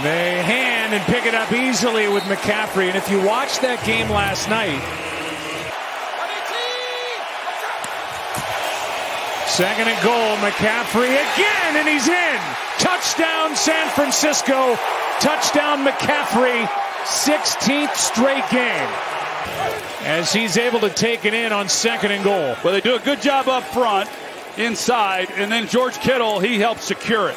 They hand and pick it up easily with McCaffrey. And if you watch that game last night, second and goal, McCaffrey again, and he's in. Touchdown, San Francisco. Touchdown, McCaffrey. 16th straight game. As he's able to take it in on second and goal. Well, they do a good job up front, inside, and then George Kittle, he helps secure it.